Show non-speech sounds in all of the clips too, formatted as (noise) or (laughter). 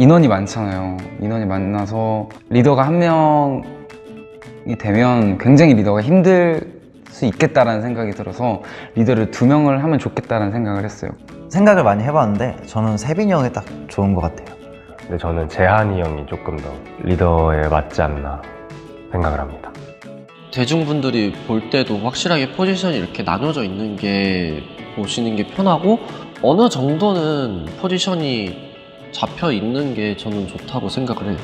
인원이 많잖아요. 인원이 많아서 리더가 한 명이 되면 굉장히 리더가 힘들 수 있겠다라는 생각이 들어서 리더를 두 명을 하면 좋겠다라는 생각을 했어요. 생각을 많이 해봤는데 저는 세빈이 형이 딱 좋은 것 같아요. 근데 저는 재한이 형이 조금 더 리더에 맞지 않나 생각을 합니다. 대중분들이 볼 때도 확실하게 포지션이 이렇게 나눠져 있는 게 보시는 게 편하고 어느 정도는 포지션이 잡혀 있는 게 저는 좋다고 생각을 해요.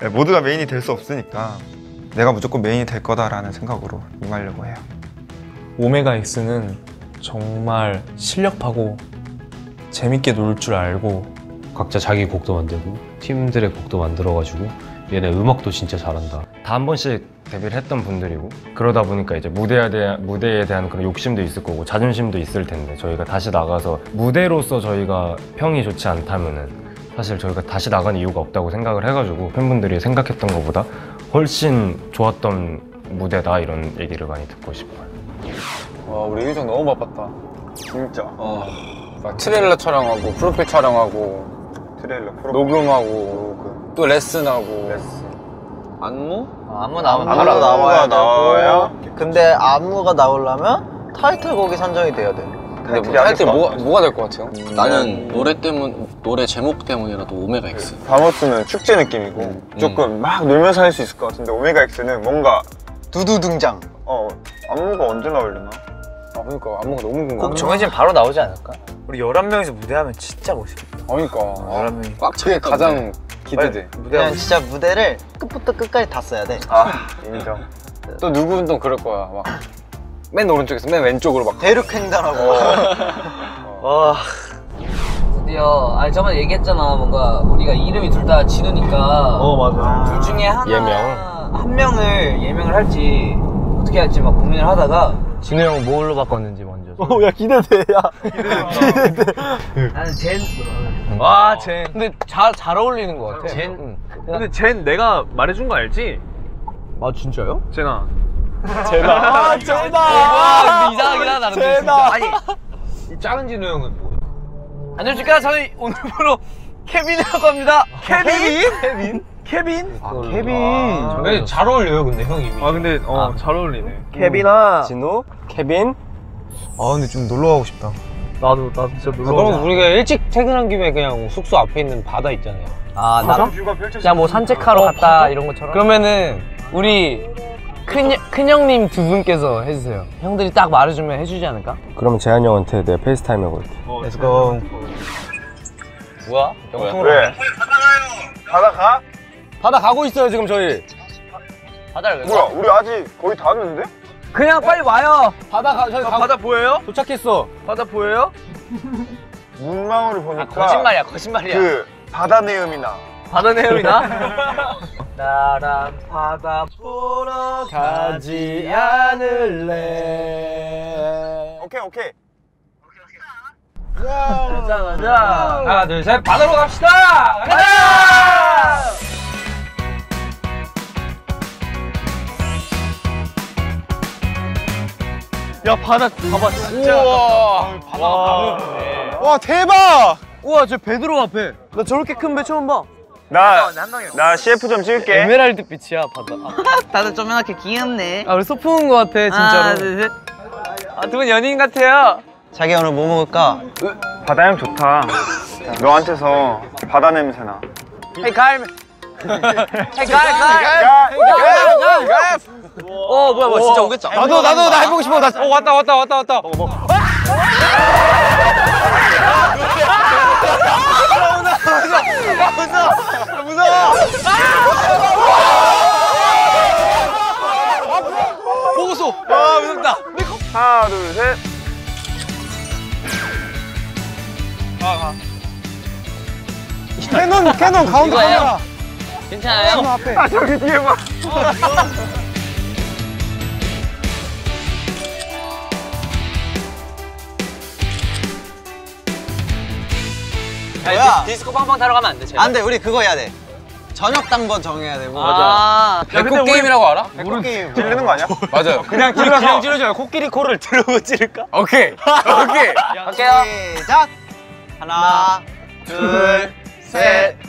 네, 모두가 메인이 될 수 없으니까 내가 무조건 메인이 될 거다라는 생각으로 임하려고 해요. 오메가 X는 정말 실력파고 재밌게 놀 줄 알고 각자 자기 곡도 만들고 팀들의 곡도 만들어가지고 얘네 음악도 진짜 잘한다. 다 한 번씩 데뷔를 했던 분들이고 그러다 보니까 이제 무대에 대한, 무대에 대한 그런 욕심도 있을 거고 자존심도 있을 텐데 저희가 다시 나가서 무대로서 저희가 평이 좋지 않다면은 사실 저희가 다시 나가는 이유가 없다고 생각을 해가지고 팬분들이 생각했던 것보다 훨씬 좋았던 무대다 이런 얘기를 많이 듣고 싶어요. 와 우리 일정 너무 바빴다. 진짜. 막 트레일러 촬영하고 프로필 촬영하고 트레일러 프로 녹음하고 또 레슨하고. 레슨. 안무? 안무 나오면 안무가 바로 나와야 나와야 되고. 근데 안무가 나오려면 타이틀곡이 선정이 돼야 돼. 근데 뭐 타이틀 봐. 뭐가, 뭐가 될 것 같아요? 나는 노래 때문 노래 제목 때문이라도 오메가 X. 바모스는 축제 느낌이고 조금 막 놀면서 할 수 있을 것 같은데 오메가 X는 뭔가 두두 등장. 어 안무가 언제 나오려나? 아 그러니까 안무가 너무 궁금해 꼭 정해지면 바로 나오지 않을까? 우리 11명이서 무대하면 진짜 멋있겠다. 그러니까 11명이. 꽉 차게 가장 기대돼 그냥 진짜 무대를 끝부터 끝까지 다 써야 돼. 아 인정 또 누구는 또 그럴 거야 막 맨 오른쪽에서 맨 왼쪽으로 막 대륙 횡단하고. (laughs) 와. 드디어 아니 저번에 얘기했잖아 뭔가 우리가 이름이 둘 다 진우니까 어 맞아 둘 중에 하나 예명. 한 명을 예명을 할지 어떻게 할지 막 고민을 하다가 진우 형 뭘로 바꿨는지 먼저 야 기대돼. 야. 기대돼. 나는 젠 와 젠 근데 잘, 잘 어울리는 것 같아 젠 근데 젠 내가 말해준 거 알지? 아 진짜요? 젠아 아 제다. 와 근데 이상하긴 하다 근데 진짜. 아니 이 작은 진우 형은 뭐야? 안녕하십니까. 저희 오늘부로 케빈이라고 합니다. 케빈? 케빈? 케빈? 아 케빈. 근데 잘 어울려요 근데 형 이미 아 근데 어 잘 어울리네. 케빈아. 진우, 케빈, 아 근데 좀 놀러 가고 싶다. 나도 나도 진짜 놀러 그럼 우리가 일찍 퇴근한 김에 그냥 숙소 앞에 있는 바다 있잖아요. 아 나 그냥 뭐 산책하러 갔다? 이런 것처럼? 그러면은 우리 큰, 큰형님 두 분께서 해주세요 형들이 딱 말해주면 해주지 않을까? 그러면 재한이 형한테 내가 FaceTime 해볼게. Let's go 뭐야? 왜? 바다 가? 바다 가고 있어요 지금 저희. 바다를 왜 뭐야 우리 아직 거의 다 왔는데? 그냥 빨리 와요 바다 가 저희 가 바다 보여요? 도착했어. 바다 보여요? 문망으로 보니까 거짓말이야 거짓말이야 그 바다 내음이 나 (laughs) 바다 내음이나? 나랑 바다 보러 가지 않을래. 오케이 오케이. 가자 가자. 하나 둘 셋. 바다로 갑시다. 가자! 야 바다 봐봐 진짜 와. 대박! 우와 저 배 들어가 배나 저렇게 큰 배 처음 봐 나, 나 CF 좀 찍을게 에메랄드 빛이야 바다 (laughs) 다들 좀 이렇게 귀엽네. 아 우리 소풍 온거 같아 하나, 진짜로 둘, 셋. 아 두 분 연인 같아요 자기 오늘 뭐 먹을까? 바다 향 좋다 너한테서 바다 냄새 나 헤이 갈 헤이 갈, 갈. 야! 어 뭐야 뭐야 진짜 오겠다 나도 나도 나 해보고 싶어. 나 어, 왔다 왔다 왔다 왔다. 보고서 아 무섭다 하나 둘셋 캐논 캐논 가운데 카메라 괜찮아요? 아 저기 뒤에 봐 뭐야? 디스코 팡팡 타러 가면 안돼 안 돼, 우리 그거 해야 돼. 저녁 당번 정해야 되고. 아 배꼽 게임이라고 알아? 배꼽 게임. 찌르는 거 아니야? (laughs) 맞아요 그냥 찔러서 그냥 찌르자. 코끼리 코를 들고 찌를까? 오케이 오케이 (laughs) 할게요. 시작. 하나, 둘, 셋. (laughs)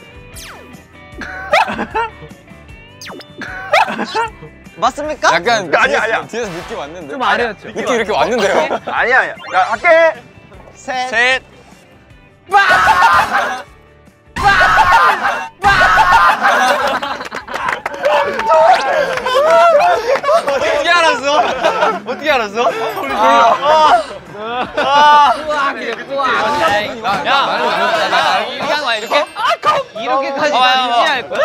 맞습니까? 약간 아니야, 아니야. 뒤에서 느낌 왔는데. 좀 아래였죠. 느낌 이렇게 왔는데요. 아니야, 아니야. 야, 할게. 셋. 셋. 어떻게 알았어? 어떻게 알았어? 야, 이렇게 하는 거야, 이렇게? 이렇게까지 나 인지할 거야?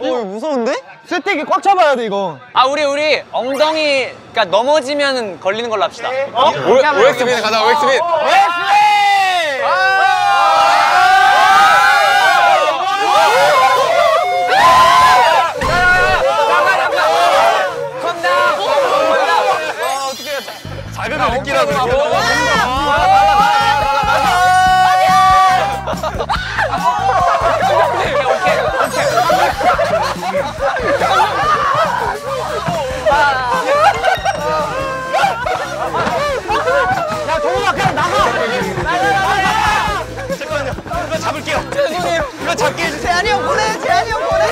어, 이거 무서운데? 쇠떼기 꽉 잡아야 돼, 이거. 아, 우리, 우리 엉덩이, 그러니까 넘어지면 걸리는 걸로 합시다. OX 빈 가자, OX 빈. 자 재한이 형 보내, 재한이 형 보내.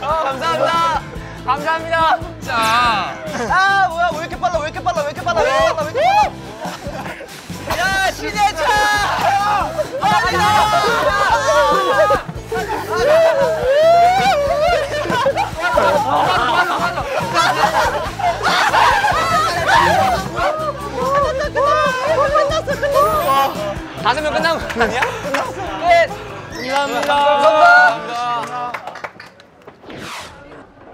감사합니다. 감사합니다. 자. 아, 뭐야, 왜 이렇게 빨라, 왜 이렇게 빨라, 왜 이렇게 빨라, 왜 이렇게 빨라, 왜 이렇게 빨라. 야, 신혜차! 빨리 나와! 다섯 명 끝난 거 아니야?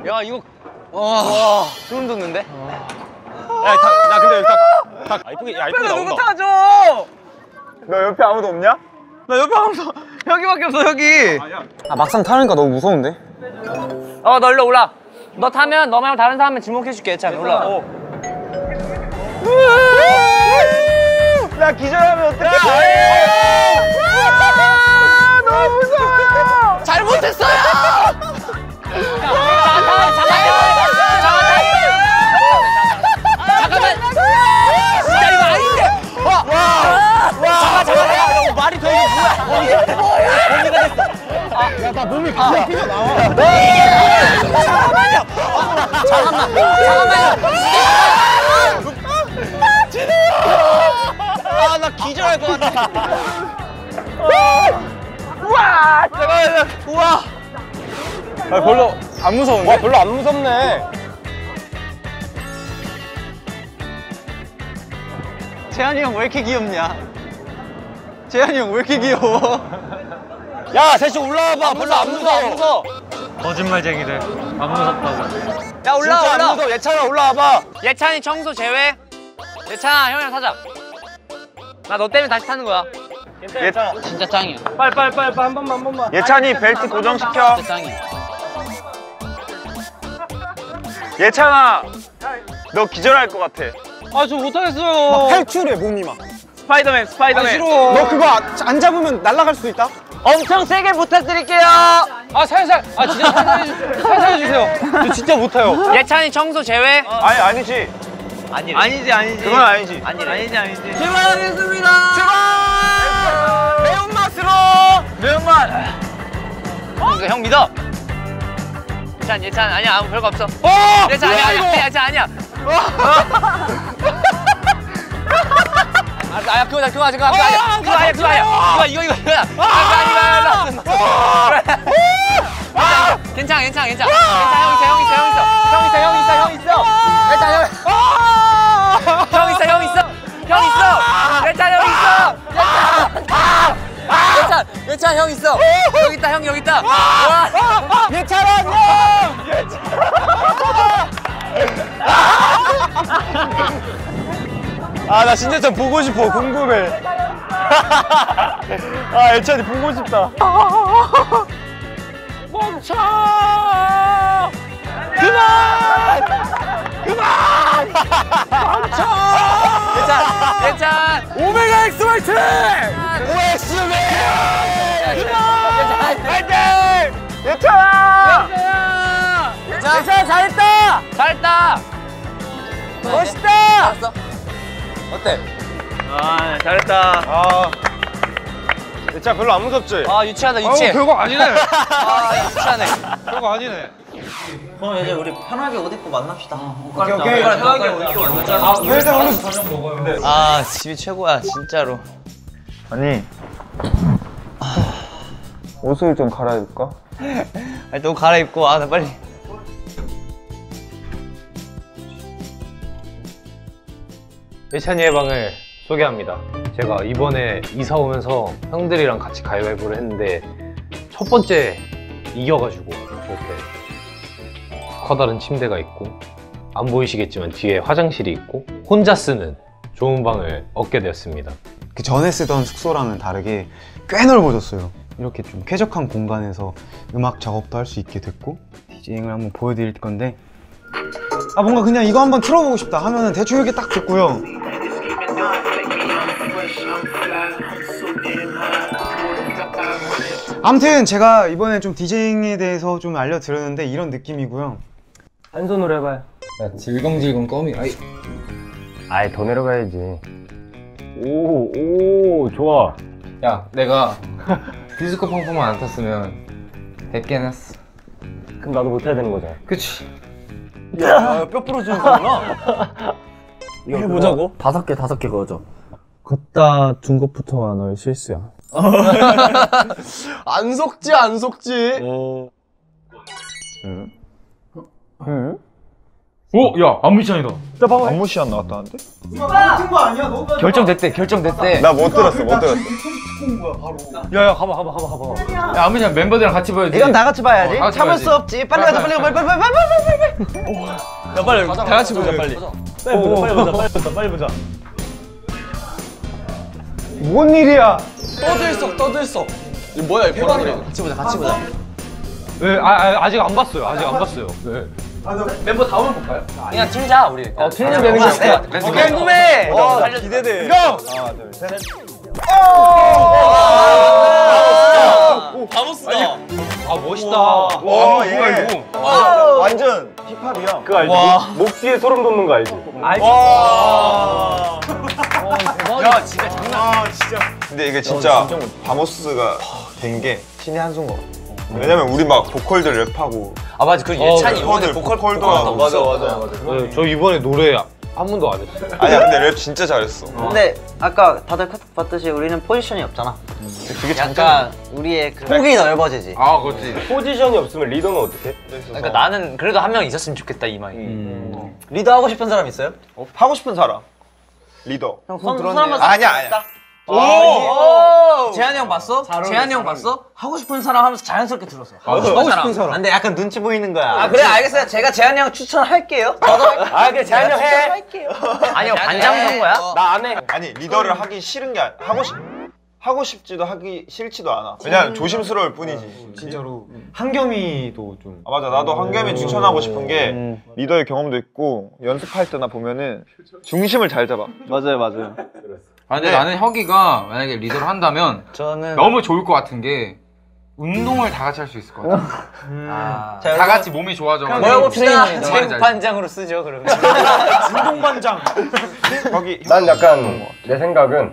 야, 이거. 와, 소름 돋는데? 야, 다, 나 근데 여기 딱, 딱, 아, 이쁘게, 야, 이쁘게 나온다. 타줘. 너 옆에 아무도 없냐? 나 옆에 아무도, 여기밖에 없어, 여기. 아, 막상 타니까 너무 무서운데? 어, 너 일로 올라. 너 타면 너 말고 다른 사람은 지목해줄게. 참 올라. 나 기절하면 어떡해? 너무 무서워요! 잘못했어요. 잠깐만, 잠깐만. 진짜 이거 아닌데. 와, 와, 와. 잠깐, 잠깐. 야, 너 말이 더 이거 뭐야? 언니가 됐어. 야, 나 몸이. 잠깐만요. 잠깐만. 잠깐만요. 아, 나 기절할 것 같아. 우와, 잠깐만요. 우와. 아, 별로 안 무서운데? 와, 별로 안 무섭네. 재한이 형 왜 이렇게 귀엽냐? 재한이 형 왜 이렇게 귀여워? 야, 셋이 올라와봐. 별로 안 무서워. 안 무서워. 거짓말쟁이들. 안 무섭다고. 야, 올라와, 진짜 안 올라와. 무서워. 예찬아 올라와봐. 예찬이 청소 제외. 예찬아, 형이랑 타자. 나 너 때문에 다시 타는 거야. 예찬아. 진짜 짱이야. 빨리 빨리 빨리 한 번만 한 번만. 예찬이 벨트 고정시켜. 진짜 짱이야. 예찬아, 너 기절할 것 같아. 아 저 못하겠어요. 막 탈출해, 몸이 막. 스파이더맨, 스파이더맨. 아, 싫어. 너 그거 안, 안 잡으면 날아갈 수 있다? 엄청 세게 부탁드릴게요. 아 살살. 아 진짜 살살 해주- 살살 해주세요. 저 진짜 못해요. 예찬이 청소 제외. 아니, 아니지. 아니래. 아니지, 아니지. 그건 아니지. 아니래. 아니지, 아니지. 출발하겠습니다. 출발! 매운맛으로! 매운맛! 어? 형 믿어. 예찬, 예찬, 아니야, 아무 별거 없어. 어! 예찬, 아니야, 아니야, 예찬, 아니야. 아, 야, 그거다, 그거, 그거, 그거 아니야. 그거 아니야, 그거 아니야. 이거, 이거, 이거, 이거야. 아, 그거 아니야, 이거. 괜찮아, 괜찮아, 괜찮아. 괜찮아, 형 있어, 형 있어, 형 있어. 형 있어, 형 있어, 형 있어. 형. 형 예찬. 예찬, 예찬, 형 있어. 여기 있다, 형 여기 있다. 와. 예찬아, 형! 아, 나 진짜 좀 보고 싶어. 궁금해. (laughs) 아, 예찬이 보고 싶다. 멈춰! 그만! 그만! (laughs) 멈춰! 예찬, 예찬. OMEGA X 화이팅! OX 맨! 예찬, 화이팅! 예찬아! 예찬, 예찬 잘했다! 잘했다! 멋있다! 잘했어. 어때? 아 잘했다. 아. 진짜 별로 안 무섭지? 아 유치하다 유치해. 별거 아니네. (laughs) 아 유치하네. 별거 아니네. 그럼 이제 우리 편하게 옷 입고 만납시다. 오케이 오케이. 편하게 옷 입고 만나자. 아, 회사 오늘 아 집이 최고야 진짜로. 아니 옷을 좀 갈아입을까? (laughs) 아니 너 갈아입고 아나 빨리. 일찬이의 방을 소개합니다. 제가 이번에 이사 오면서 형들이랑 같이 가위바위보를 했는데 첫 번째 이겨가지고 이렇게 커다란 침대가 있고 안 보이시겠지만 뒤에 화장실이 있고 혼자 쓰는 좋은 방을 얻게 되었습니다. 그 전에 쓰던 숙소랑은 다르게 꽤 넓어졌어요. 이렇게 좀 쾌적한 공간에서 음악 작업도 할 수 있게 됐고 디제잉을 한번 보여드릴 건데 아 뭔가 그냥 이거 한번 틀어보고 싶다 하면은 대충 이렇게 딱 듣고요. 아무튼 제가 이번에 좀 디제잉에 대해서 좀 알려드렸는데 이런 느낌이고요. 한 손으로 해봐요. 야, 질겅질겅 껌이. 아이, 아예 더 내려가야지. 오, 오, 좋아. 야, 내가 (laughs) 디스코 펑펑만 안 탔으면 100개 했어. 그럼 나도 못해야 되는 거잖아. 그치? 야, 뼈 부러지는 거구나. 해보자고? (laughs) 다섯 개 다섯 개 그거죠. 걷다 둔 것부터가 너의 실수야. (laughs) 안 속지 안 속지. 오, 야, 안무시장이다. 안무 시안 나왔다는데? 결정됐대, 결정됐대. 나 못 들었어 못 들었어. 야, 야, 가봐, 가봐, 가봐, 가봐. 야, 아무튼 멤버들이랑 같이 보여야지. 이건 다 같이 봐야지. 어, 다 같이 참을 봐야지. 수 없지. 빨리 가자 빨리 빨리 빨리 빨리 빨리 빨리 빨리. 야 빨리 다 같이 보자 빨리. 빨리 보자, 빨리 보자, 빨리 보자, 빨리 보자. 뭔 일이야? 떠들썩 떠들썩. 이거 뭐야 이거 같이 보자 같이 보자. 네, 아, 아, 아직 안 봤어요. 아직 안 봤어요. 네. 멤버 다음을 볼까요? 그냥 팀자 우리. 어 팀은 되는 게 있어. 궁금해. 어, 기대돼. 하나 둘 셋. 바모스다. 아, 멋있다. 와 얘. 아, 완전 힙합이야. 그거 알지? 목 뒤에 소름 돋는 거 알지? 와. 야 진짜 장난. 근데 이게 진짜 바모스가 된 게 신의 한 수인 것 같아. 왜냐면 우리 막 보컬들 랩하고 아 맞아 그 예찬이 이번에 래퍼들 보컬 보컬도 보컬 하고 맞아 맞아 맞아. 네, 저 이번에 노래 한 번도 안 했어요. 아니야 근데 랩 진짜 잘했어. 근데 아까 다들 카톡 봤듯이 우리는 포지션이 없잖아. 그게 약간 장점이야. 우리의 그 폭이 넓어지지. 아, 그렇지. 포지션이 없으면 리더는 어떻게? 그러니까 나는 그래도 한 명 있었으면 좋겠다 이 마이. 리더 하고 싶은 사람 있어요? 하고 싶은 사람 리더. 손 들었네. 아니야 아니야. 오! 재한이 형 봤어? 재한이 형 봤어? 하고 싶은 사람 하면서 자연스럽게 들었어. 하고 싶은 사람. 근데 약간 눈치 보이는 거야. 아 그래 알겠어요. 제가 재한이 형 추천할게요. 저도 아 그래 재한이 형 해. 할게요. (laughs) 아니요 반장 선거야? 나 안 해. 아니 리더를 하기 싫은 게 아니, 하고 싶 하고 싶지도 하기 싫지도 않아. 왜냐면 조심스러울 뿐이지. 진짜로 한겸이도 좀 아 맞아 나도 한겸이 추천하고 싶은 게 리더의 경험도 있고 연습할 때나 보면은 중심을 잘 잡아. 맞아요 맞아요. 아, 근데 나는 혁이가 만약에 리더를 한다면 저는 너무 좋을 것 같은 게 운동을 다 같이 할 수 있을 것 같아. (laughs) 아. 자, 다 같이 몸이 좋아져가지고. 모여봅시다. 트레이닝 체육 많이 반장으로 쓰죠 그러면. (laughs) 거기 난 약간 내 생각은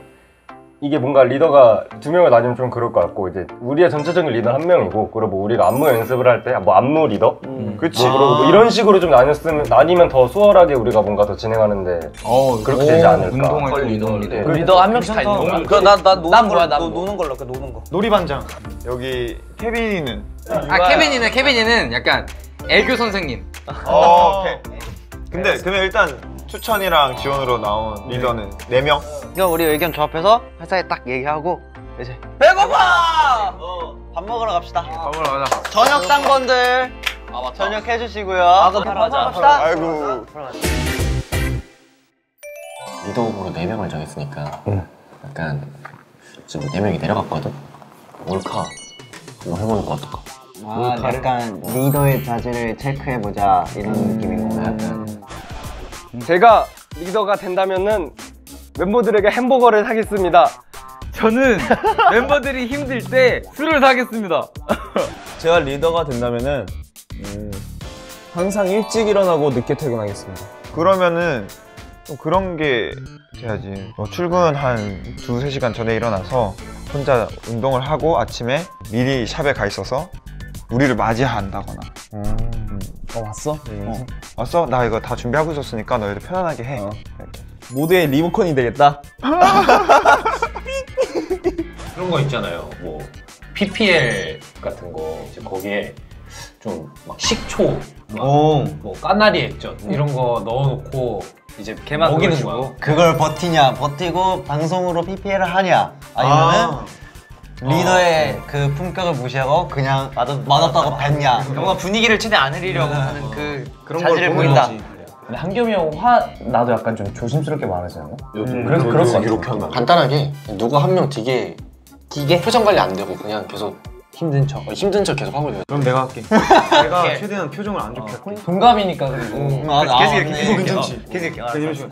이게 뭔가 리더가 두 명을 나뉘면 좀 그럴 것 같고 이제 우리의 전체적인 리더 한 명이고 그리고 뭐 우리가 안무 연습을 할 때 뭐 안무 리더 그치. 뭐 그리고 뭐 이런 식으로 좀 나뉘었으면 나뉘면 더 수월하게 우리가 뭔가 더 진행하는데 어, 그렇게 되지 않을까. 운동할 때 리더. 리더. 그 리더 한 명씩 다 있는 거야. 그나나 노는 노- 뭐. 노는 걸로 그 노는 거. 놀이반장. 여기 케빈이는 아, 케빈이는, 케빈이는 약간 애교 선생님. 어 오케이. 근데 그러면 일단 추천이랑 지원으로 나온 리더는 네 명. 이건 우리 의견 조합해서 회사에 딱 얘기하고 이제 배고파. 밥 먹으러 갑시다. 가보러 가자. 저녁 당번들 저녁 해주시고요. 아 그럼 바로 가자. 갑시다. 아이고. 리더 후보로 네 명을 정했으니까 약간 지금 네 명이 내려갔거든. 몰카 한번 해보는 거 어떨까? 아, 약간 리더의 자질을 체크해보자 이런 느낌인 거 약간 제가 리더가 된다면은 멤버들에게 햄버거를 사겠습니다. 저는 (laughs) 멤버들이 힘들 때 술을 사겠습니다. (laughs) 제가 리더가 된다면은 음, 항상 일찍 일어나고 늦게 퇴근하겠습니다. 그러면은 좀 그런 게 돼야지. 뭐 출근 한 두세 시간 전에 일어나서 혼자 운동을 하고 아침에 미리 샵에 가 있어서 우리를 맞이한다거나. 음. 어 왔어? 어. 왔어? 나 이거 다 준비하고 있었으니까 너희들 편안하게 해. 이렇게. 모두의 리모컨이 되겠다. (laughs) 그런 거 있잖아요. 뭐 PPL 같은 거 이제 거기에 좀 막 식초, 막 오. 뭐 까나리 액젓 이런 거 넣어놓고 이제 걔만 먹이는 거야. 그걸 버티냐 버티고 방송으로 PPL을 하냐 아니면은 리더의 그 품격을 무시하고 그냥 맛없다고 뱉냐 뭔가 분위기를 최대한 안 흐리려고 하는 그 그런 자질을 걸 보인다. 근데 한겸이 형 화 나도 약간 좀 조심스럽게 말하지 않아? 요즘 그래서 그럴 것 같아. 이렇게 간단하게 누구 한 명 되게 기계? 표정 관리 안 되고 그냥 계속 힘든 척 어, 힘든 척 계속 하고 있어요. 그럼 내가 할게. (laughs) 내가 최대한 표정을 안 좋게 할게. 동갑이니까 그리고 음, 아, 아, 계속. 이렇게 계속 괜찮지. 계속 이렇게 식으로.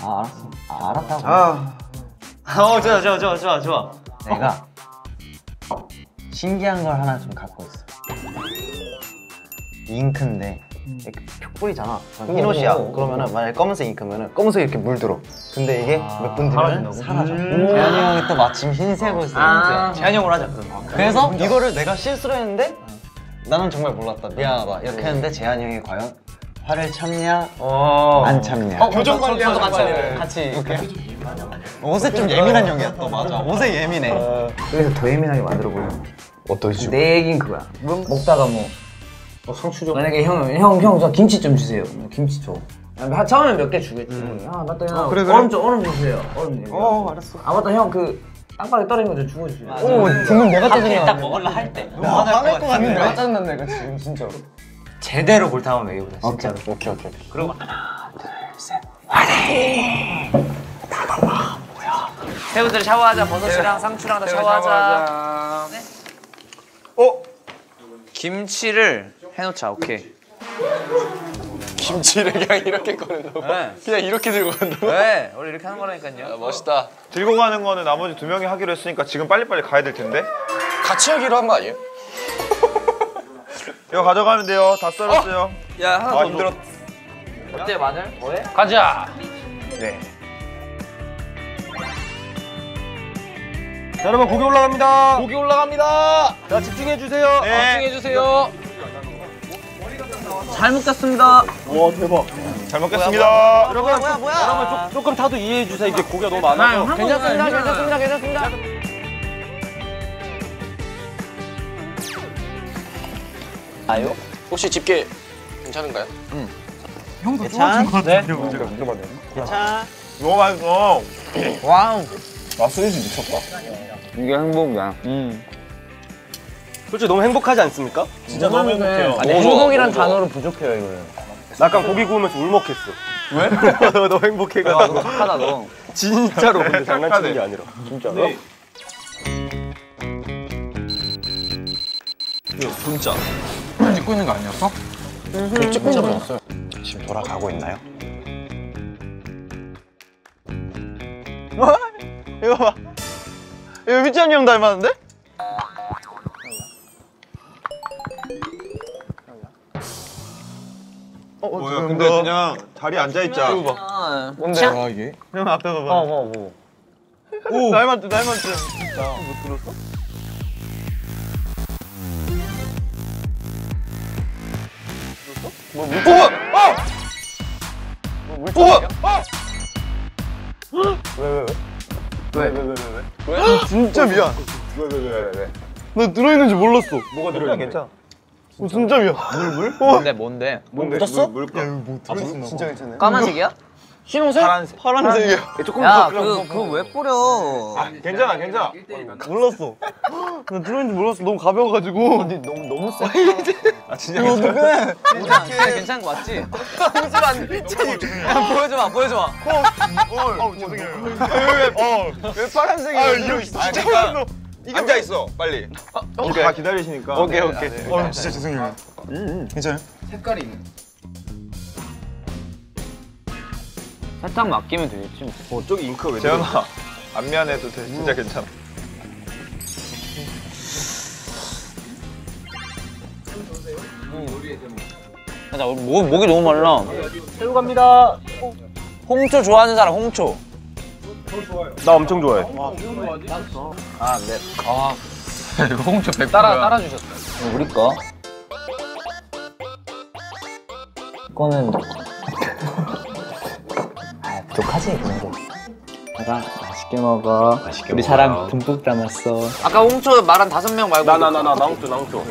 아 알았어 아, 알았다고 아. 어 좋아 좋아 좋아 좋아 좋아 내가 신기한 걸 하나 좀 갖고 있어 잉크인데 이렇게 푹 뿌리잖아. 흰옷이야. 그러면은 만약에 검은색 잉크면은 검은색 이렇게 물들어. 근데 이게 몇분 뒤면 사라져. 재현이 형이 또 마침 흰색 옷을 입고 재현이 형으로 하자 그래서 이거를 내가 실수로 했는데 나는 정말 몰랐다. 미안하다. 이렇게 했는데 재현이 형이 과연 화를 참냐? 안 참냐? 표정 관리하는 같이. 같이 이렇게 옷에 좀 예민한 형이야 또 맞아 옷에 예민해 그래서 더 예민하게 만들어 보여. 어떤 식으로? 내 얘긴 그거야. 먹다가 뭐 상추 좀. 만약에 형형형저 김치 좀 주세요. 김치 줘. 아, 처음에 몇 개 주겠지. 아 맞다 형. 그래, 그래. 얼음 좀 얼음 주세요. 얼음. 어 알았어. 아 맞다 형그 땅바닥에 떨어진 거좀 주워 주세요. 오 지금 내가 짜증나. 딱 먹을라 할때 화낼 것 같은데 내가 짜증난다 이거 지금 진짜로. 제대로 골탕 한번 먹여보자 진짜로 오케이 오케이. 세분들 샤워하자 버섯이랑 상추랑 다 샤워하자. 네. 어? 김치를 해놓자 오케이. 김치를 그냥 이렇게 꺼내놓고 네. 그냥 이렇게 들고 간다. 네 원래 이렇게 하는 거라니까요. 멋있다. 들고 가는 거는 나머지 두 명이 하기로 했으니까 지금 빨리빨리 가야 될 텐데. 같이 하기로 한 거 아니에요? (laughs) 이거 가져가면 돼요. 다 썰었어요. 야 하나 아 더 힘들었. 줘. 어때 마늘? 뭐해? 가자. 네. 자, 여러분 고기 올라갑니다. 고기 올라갑니다. 자 집중해 주세요. 네. 집중해 주세요. 잘 먹겠습니다. 와 대박. 잘 먹겠습니다. 여러분 뭐야 뭐야. 여러분 조, 조금 타도 이해해 주세요. 이게 고기가 너무 많아서. 괜찮습니다. 괜찮습니다. 괜찮습니다. 아요? 혹시 집게 괜찮은가요? 괜찮? 네. 괜찮. 너무 맛있어. Wow 아 소리지 미쳤다. 이게 행복이야. 솔직히 너무 행복하지 않습니까? 진짜 너무 행복해요. 아니 행복이란 단어로 부족해요 이거는. 나 아까 고기 구우면서 울먹했어. 왜? (laughs) 너무 행복해가지고. 착하다 너. 진짜로 근데 장난치는 게 아니라. 진짜로? 찍고 있는 거 아니었어? 찍고 잡았어요. 지금 돌아가고 있나요? 이거 봐 이거 미찬이 형 닮았는데? 어, 어, 뭐야? 근데 그냥 자리에 앉아 있자. 뭔데? 아, 이게? 형 앞에 봐봐 어, 어, 뭐. 오! 닮았지, 닮았지. 진짜. 못 들었어? 뭐 물총? 어! 뭐 물총이야? 왜, 왜, 왜? 왜? 왜, 왜, 왜, 왜? 왜? 진짜 미안. 왜 왜 왜 왜? 나 들어있는지 몰랐어. 뭐가 들어 있는 거야? 어, 진짜 미안. 물, 물? 뭔데 뭔데? 뭐 묻었어? 물, 물, 물, 아, 진짜 괜찮네. 까만색이야? 흰옷에? 파란색. 파란색이야. 야그 그거 왜 뿌려? 아, 괜찮아, 괜찮아. 몰랐어. 나 들어있는지 몰랐어. 너무 가벼워가지고. 근데 너무 너무 세. 아 진짜 어떡해. 진짜 괜찮은 거 맞지? 웃으면 안 돼. 야, 보여줘봐 보여줘봐. 어, 죄송해요. 어, 왜 파란색이야? 아, 이거 진짜 그러니까 앉아 있어, 빨리. 오케이. 다 기다리시니까. 오케이 오케이. 어, 진짜 죄송해요. 괜찮아요? 색깔이 있는. 살짝 맡기면 되겠지 뭐. 어 저기 잉크 왜? 재현아, (laughs) 안 미안해도 돼. 진짜 괜찮아. 나 목, 목이 너무 말라. 새우 갑니다. 홍초 좋아하는 사람 홍초. 나 엄청 좋아해. 아 네. 아 (laughs) 이거 홍초 100%야. 따라 따라 주셨어. 우리 거. 이거는 (laughs) 아 그런 거. 내가 맛있게 먹어. 우리 사랑 듬뿍 담았어. 아까 홍초 말한 다섯 명 말고 나 나 나 나 나 홍초 나 홍초.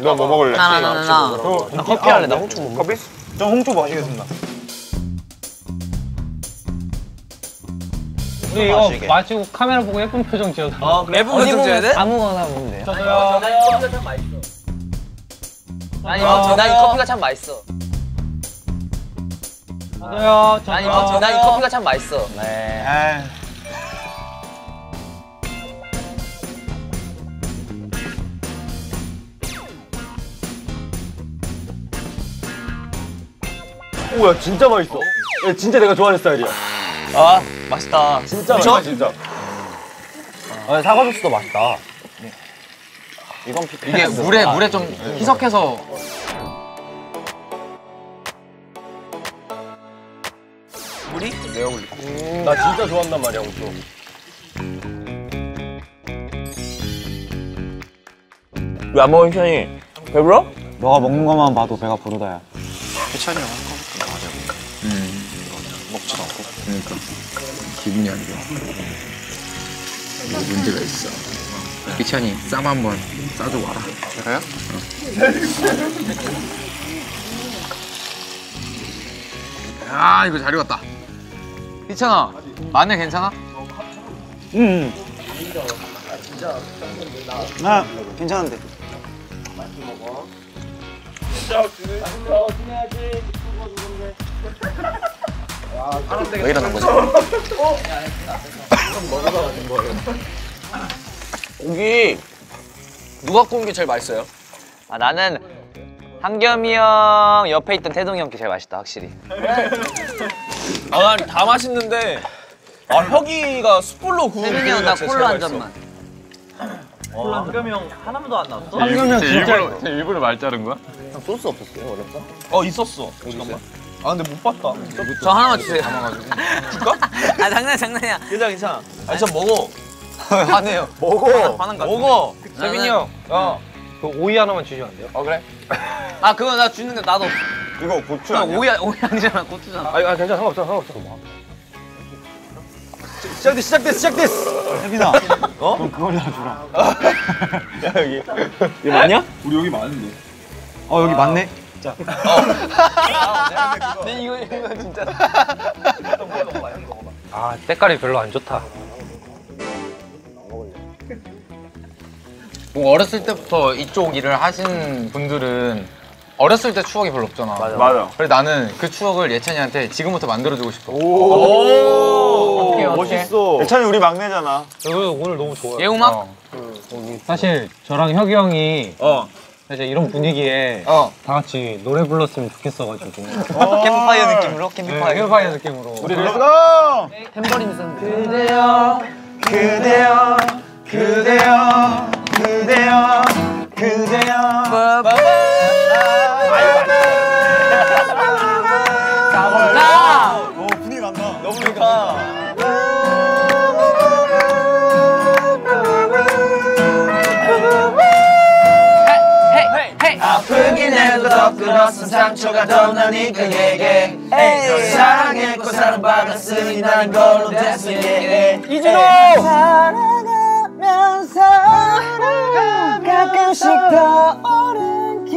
너뭐 먹을래? 나 나 나나 나 커피 할래. 나 홍초 못 먹어. 커피? 전 홍초 마시겠습니다. 우리 이거 마시고 카메라 보고 예쁜 표정 지어서. 어 그래. 예쁜 거좀 줘야 돼? 아무거나 먹으면 돼요 저도요. 아니 뭐, 난이 커피가 참 맛있어 저도요. 아니 뭐, 난이 커피가 참 맛있어 네. 아, 오야 진짜 맛있어. 야, 진짜 내가 좋아하는 스타일이야. 아 맛있다. 진짜 그쵸? 맛있어 진짜. 아, 사과 소스도 맛있다. 이건 피. 이게 물에 물에 좀 희석해서 나 진짜 좋아한단 말이야 홍초. 왜안 먹은 편이? 배불러? 너가 먹는 것만 봐도 배가 부르다야. 기분이 안 좋아. 이거 문제가 있어. 희찬이 쌈 한번 싸줘 와라. 제가요? 아 이거 잘 익었다. 희찬아 마늘 괜찮아? 응. 나 괜찮은데. 왜 이러는 거지? 고기 누가 구운 게 제일 맛있어요? 아 나는 한겸이 형 옆에 있던 태동이 형게 제일 맛있다 확실히. 아, 난 다 맛있는데 아, 혁이가 숯불로 구운 세민이 형 나 콜라 한 잔만 한겸이 형 하나도 안 나왔어? 한경면 일부러 일부러 말 자른 거야? 소스 없었어요 어렸어? 어, 있었어. 잠깐만. 아, 근데 못 봤다. 저 하나만 주세요 줄까? 아 장난 장난이야 괜찮아, 괜찮아. 아, 저 먹어. 화내요. 먹어. 화난 거 먹어. 세민이 형. 어. 그 오이 하나만 주시면 안 돼요? 어 그래? 아 그거 나 주는데 나도 이거 고추 나 아니야? 오이 오이 아니잖아 고추잖아 아, 아 괜찮아 상관없어 상관없어. 시작됐어 시작됐어 시작됐어. 혜빈아. 어? 그럼 그걸 나 주라. 야 여기. 이거 맞냐? 우리 여기 많은데. 어 여기 맞네. 네 이거 이거 진짜. 아 때깔이 별로 안 좋다. 뭐 어렸을 때부터 이쪽 일을 하신 분들은 어렸을 때 추억이 별로 없잖아. 맞아. 맞아. 그래 나는 그 추억을 예찬이한테 지금부터 만들어주고 싶어. 오. 어떡해, 어떡해. 멋있어. 예찬이 우리 막내잖아. 오늘 너무 좋아요. 예우막 어. 사실 저랑 혁이 형이 어. 사실 이런 분위기에 어. 다 같이 노래 불렀으면 좋겠어가지고. 캠프파이어 느낌으로 네, 캠프파이어. 캠파이어 느낌으로. 우리 Let's go. 탬버린 있었는데 그대여 그대여 그대여 그대여 그대여. 가볼까 오 분위기 난다. 너무 좋다. 아프긴 해도 더 끌었은 상처가 더 나니까 얘게. 널 사랑했고 사랑받았으니 난 걸로 됐으니. 이준호 가끔씩 떠오른 기억.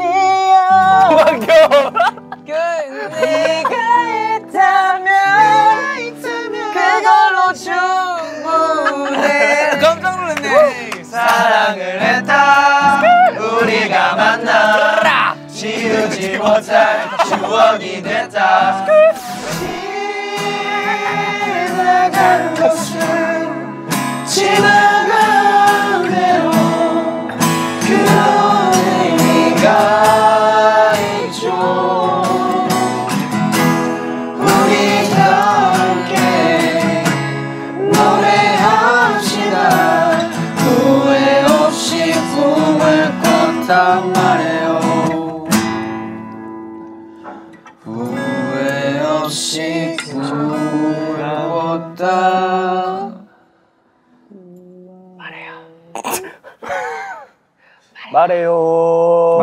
네가 있다면 그걸로 충분해. 깜짝 놀랐네. 사랑을 했다. 우리가 만나 지우지 못할 추억이 됐다. 지나가는 것은 지나 꿨단 말이에요 후회 없이 부었다 말해요. 말해요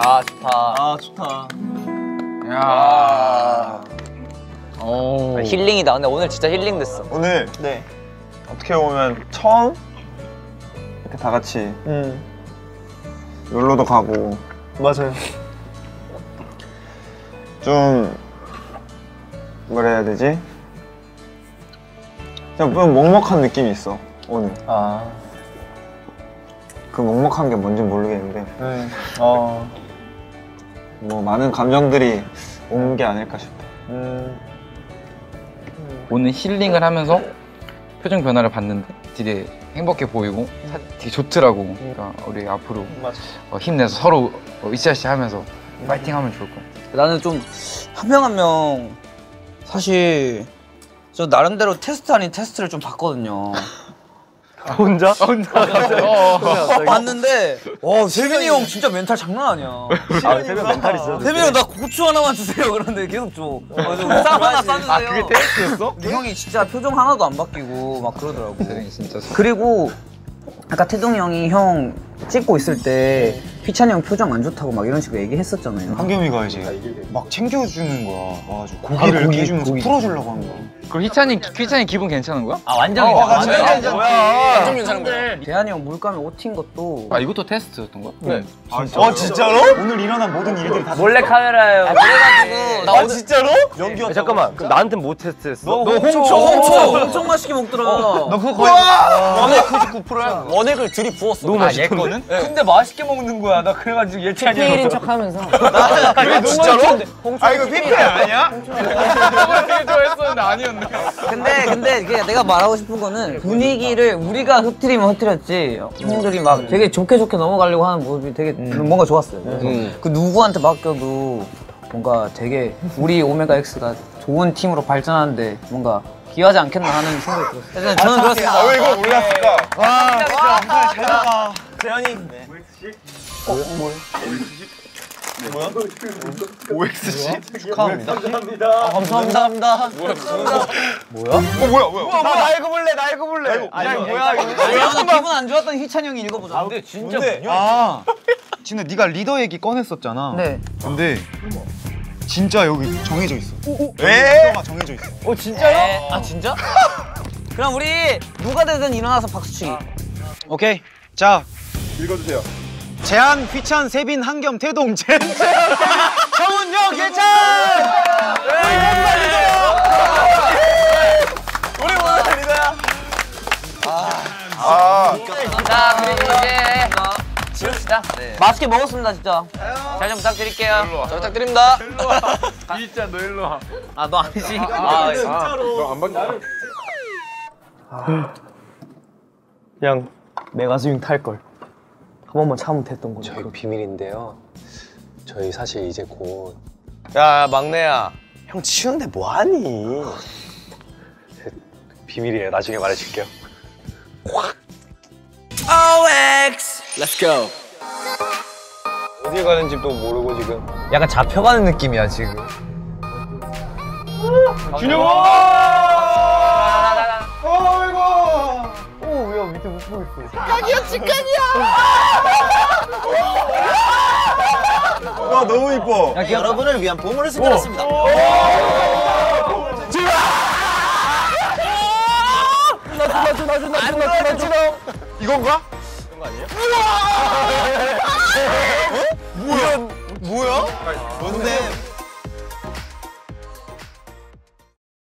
아 좋다. 아 좋다 야. 아, 힐링이다. 근데 오늘 진짜 힐링 됐어. 오늘 네 어떻게 보면 처음 이렇게 다 같이 음. 놀러도 가고 맞아요 좀 뭐라 해야 되지? 그냥 좀 먹먹한 느낌이 있어 오늘 아 그 먹먹한 게 뭔지 모르겠는데 네. 어. 뭐 많은 감정들이 온 게 아닐까 싶어 음. 오늘 힐링을 하면서 표정 변화를 봤는데 되게 행복해 보이고 사- 되게 좋더라고. 그러니까 우리 앞으로 맞아. 어, 힘내서 서로 어, 으쌰으쌰 하면서 파이팅하면 좋을 것 같아. 나는 좀 한 명 한 명 사실 저 나름대로 테스트 아닌 테스트를 좀 봤거든요. (laughs) 혼자? 혼자. 봤는데 와 세빈이 형 진짜 멘탈 장난 아니야. 아, 세빈 멘탈 있어. 세빈이 형 나 고추 하나만 주세요 그런데 계속 줘. 쌈 하나 싸주세요. 아 그게 테스트였어? 근데 형이 진짜 표정 하나도 안 바뀌고 막 그러더라고. 세빈이 진짜 그리고 아까 태동이 형이 형 찍고 있을 때 휘찬이 형 표정 안 좋다고 막 이런 식으로 얘기했었잖아요. 한겸이가 이제 막 챙겨주는 거야. 와가지고 고기를 이렇게 해주면서 풀어주려고 하는 거야. 그럼 희찬이 희찬이 기분 괜찮은 거야? 아 완전 어, 완전 완전 괜찮아. 완전 괜찮은 거야. 대한이 형 물감에 옷튄 것도 아 이것도 테스트였던 거야? 네. 어 진짜로? 오늘 일어난 모든 일들이 다 몰래 카메라예요. 그래가지고 나 오늘 진짜로? 야, 잠깐만. 그럼 나한테 뭐 테스트했어? 너 홍초 홍초 엄청 맛있게 먹더라. 너 그거 거의 원액 99%야. 원액을 들이부었어. 너무 맛있던데? 거는? 근데 맛있게 먹는 거야. 나 그래가지고 예찬이 PPL인 척하면서. 아 진짜로? 아 이거 PPL 아니야? 되게 좋아했었는데 아니었네. 근데 근데 그게 내가 말하고 싶은 거는 분위기를 우리가 흩트리면 흩트렸지 형들이 막 되게 좋게 좋게 넘어가려고 하는 모습이 되게 뭔가 좋았어요. 그래서 그 누구한테 맡겨도 뭔가 되게 우리 오메가 X가 좋은 팀으로 발전하는데 뭔가 기여하지 않겠나 하는 생각이 들었어요. 저는 그렇습니다. 왜 이걸 몰랐을까? 잘 나가. OXG? 축하합니다. 아, 감사합니다. 어 뭐야 뭐야 나 이거 볼래 나 이거 볼래 아니 뭐야 이거. 기분 안 좋았던 희찬이 형이 읽어보자. 근데 진짜 아, 진우 네가 리더 얘기 꺼냈었잖아. 네. 근데 진짜 여기 정해져 있어. 에? 리더가 정해져 있어. 어 진짜요? 아 진짜? 그럼 우리 누가 되든 일어나서 박수치기. 오케이. 자, 읽어주세요 재한, 휘찬, 세빈, 한겸, 태동, 젠, 형, 예찬! 아자 그리고 이제 지읍시다. 맛있게 먹었습니다 진짜. 잘 좀 부탁드릴게요. 잘 부탁드립니다. 진짜 너 일로 와. 아 너 아니지? 아, 너안 받냐? 그냥 메가스윙 탈 걸. 한 번만 참으면 됐던 거죠. 저희 비밀인데요. 저희 사실 이제 곧 야, 막내야. 형 치우는데 뭐하니? 비밀이에요. 나중에 말해줄게요. Let's go. 어디 가는지도 모르고 지금. 약간 잡혀가는 느낌이야 지금. 와 너무 이뻐. 여러분을 위한 보물을 숨겨놨습니다. 이건가? 뭔데?